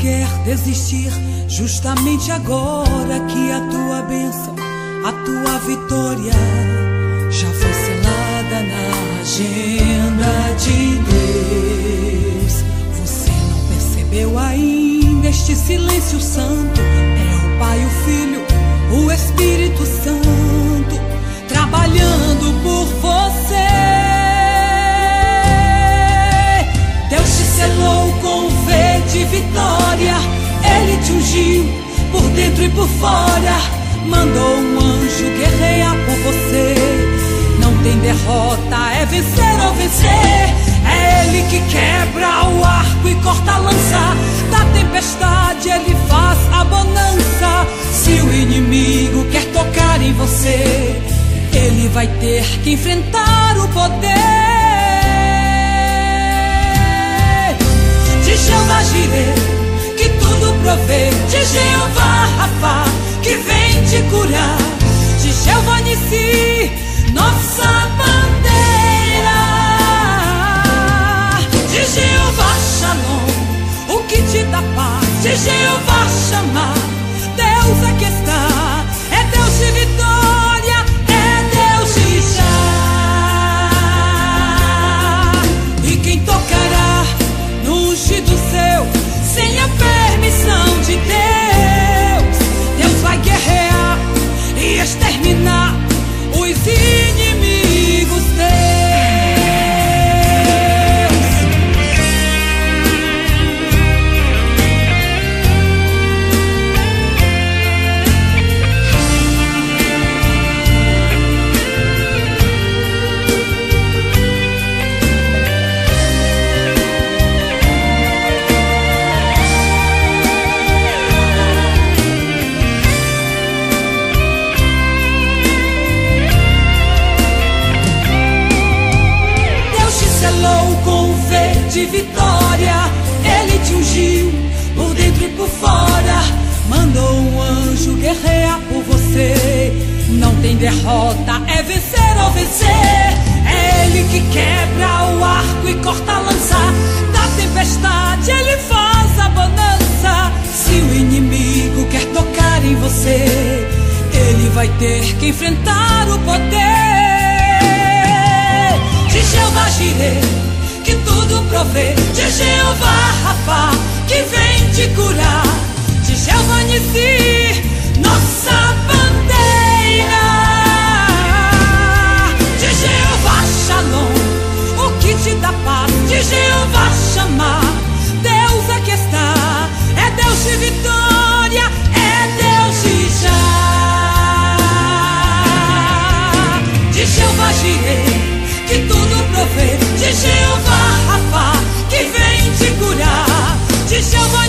quer desistir justamente agora que a tua bênção, a tua vitória já foi selada na agenda de Deus. Você não percebeu ainda este silêncio santo? Vitória. Ele te ungiu por dentro e por fora. Mandou um anjo guerrear por você. Não tem derrota, é vencer ou vencer. É Ele que quebra o arco e corta a lança. Da tempestade ele faz a bonança. Se o inimigo quer tocar em você, ele vai ter que enfrentar o poder. Que te dá paz, de Jeová Chamar, Deus aqui está, é Deus de vitória, de vitória. Ele te ungiu por dentro e por fora. Mandou um anjo guerrear por você. Não tem derrota, é vencer ou vencer. É Ele que quebra o arco e corta a lança. Da tempestade ele faz a bonança. Se o inimigo quer tocar em você, ele vai ter que enfrentar o poder de Jeová Jireh, que tudo provê, de Jeová Rafa, que vem te curar, de Jeová Nissi, nossa bandeira, de Jeová Shalom, o que te dá paz, de Jeová chamar, Deus aqui está, é Deus de vitória, é Deus de já, de Jeová Jireh, que tudo provê. De Jeová Rafa, que vem te curar, de Jeová